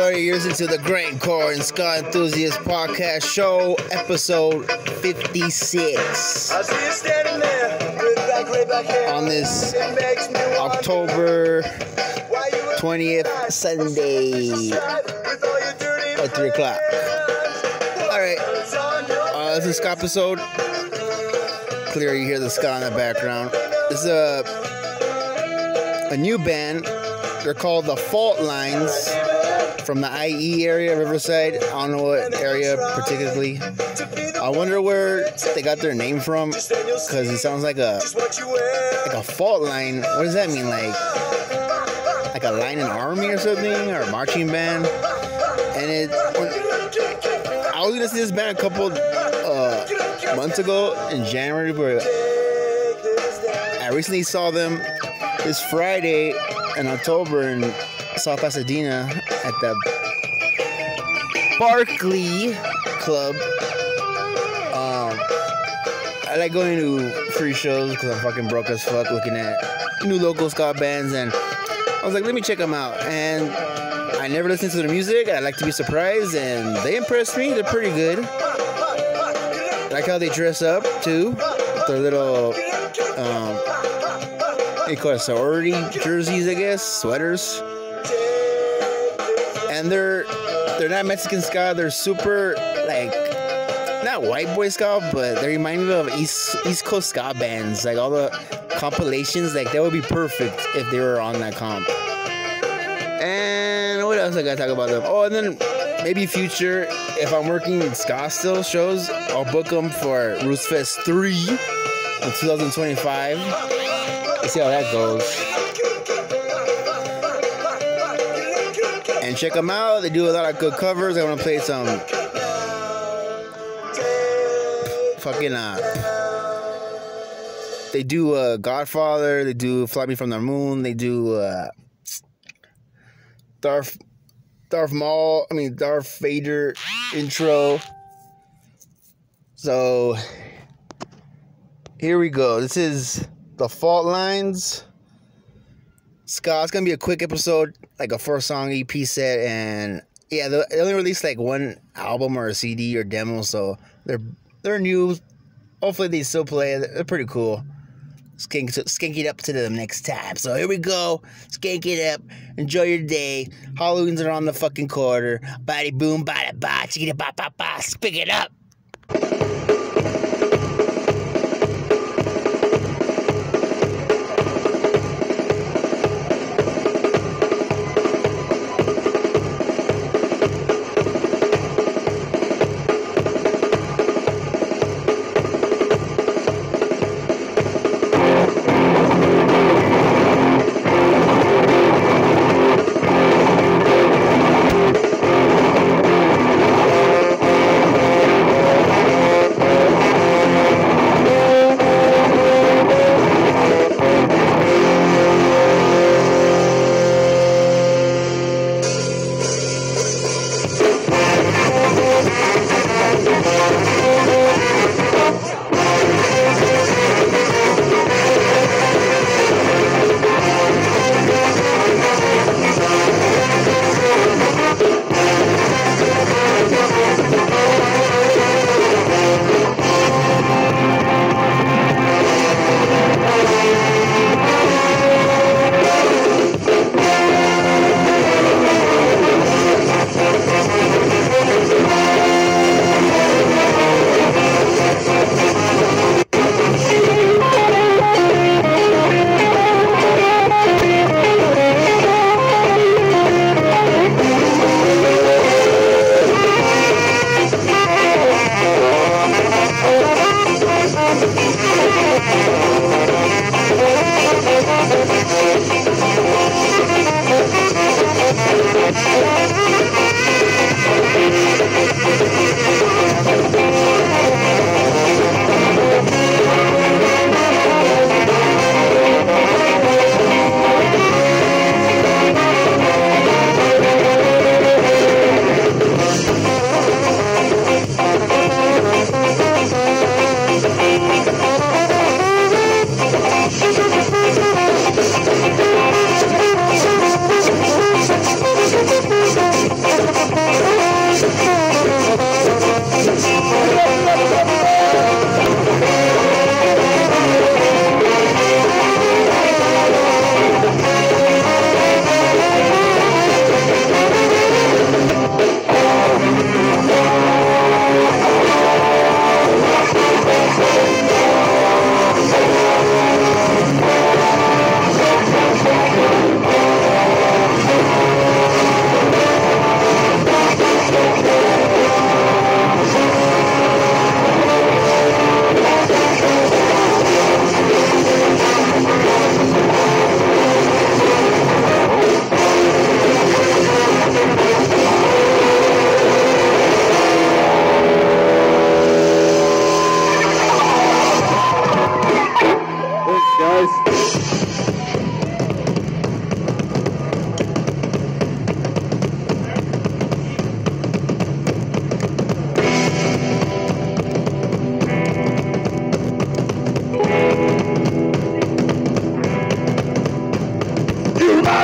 Everybody? You're listening to the Grindcore and Ska Enthusiast Podcast Show, episode 56. I see you. On this October 20th, Sunday all at 3 o'clock. On your uh, this is Ska episode. Clear, you hear the ska in the background. This is a, a new band. They're called the Fault Lines from the IE area, Riverside. I don't know what area particularly. I wonder where they got their name from because it sounds like a like a fault line. What does that mean? Like like a line in army or something or a marching band? And it I was gonna see this band a couple uh, months ago in January, but I recently saw them this Friday in October in South Pasadena at the Barkley Club. Um, I like going to free shows because I'm fucking broke as fuck looking at new local ska bands, and I was like, let me check them out. And I never listened to their music. I like to be surprised, and they impressed me. They're pretty good. I like how they dress up too. Their little um, they call it sorority jerseys, I guess, sweaters. And they're they're not Mexican ska. They're super like not white boy ska, but they remind me of East East Coast ska bands. Like all the compilations, like that would be perfect if they were on that comp. And what else I gotta talk about them? Oh, and then maybe future if I'm working in ska still shows, I'll book them for Roots Fest three in 2025. Let's see how that goes. And check them out. They do a lot of good covers. I want to play some fucking uh. They do uh, Godfather. They do Fly Me from the Moon. They do uh, Darth Darth Maul. I mean Darth Vader intro. So here we go. This is the Fault Lines. Ska. It's gonna be a quick episode, like a four song EP set, and yeah, they only released like one album or a CD or demo, so they're they're new. Hopefully, they still play. They're pretty cool. Skink, skink it up to them next time. So here we go. Skink it up. Enjoy your day. Halloween's around the fucking corner. Body boom, bada ba. Spick it up.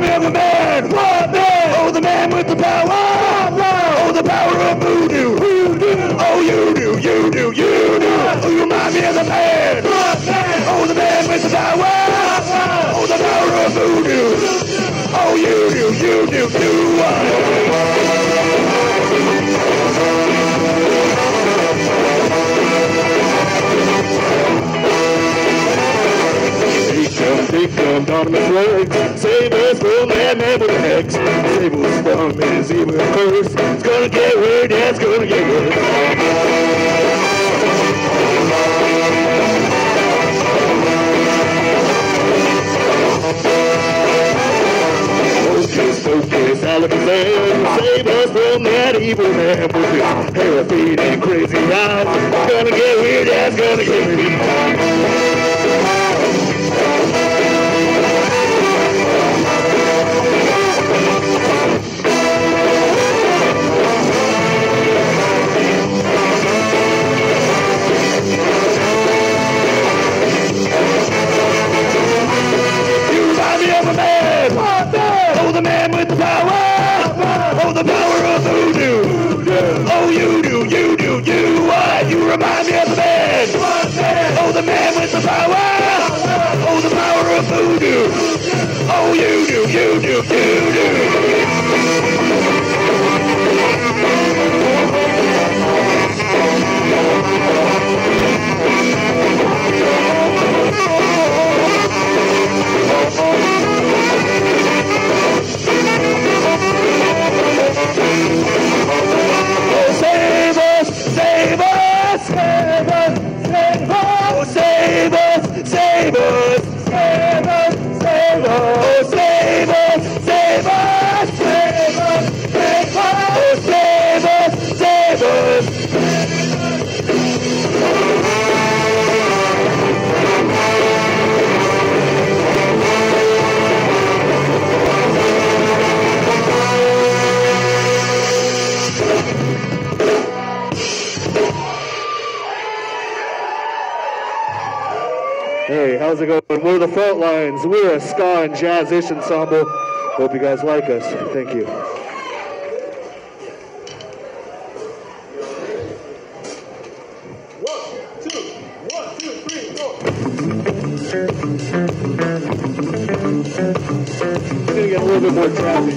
Me of a man. What man? Oh, the man with the power. Oh, the power of voodoo. Oh, you do, you do, you do. Oh, you remind me of the man. Oh, the man with the power. Oh, the power of voodoo. Oh, you do, you do, you. Donovan Drake. Save us from that the hex. Save us from his evil curse. It's gonna get weird, yeah, it's gonna get worse. Focus, focus, Alakazam. Save us from that evil man with his hair, and crazy eyes. It's gonna get weird, yeah, it's gonna get weird. How's it going? We're the Fault Lines. We're a ska and jazz-ish ensemble. Hope you guys like us. Thank you. We're gonna get a little bit more traffic.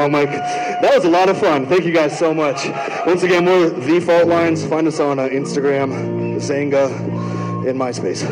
Wrong mic. That was a lot of fun. Thank you guys so much. Once again, we're The Fault Lines. Find us on uh, Instagram, Xanga, and MySpace.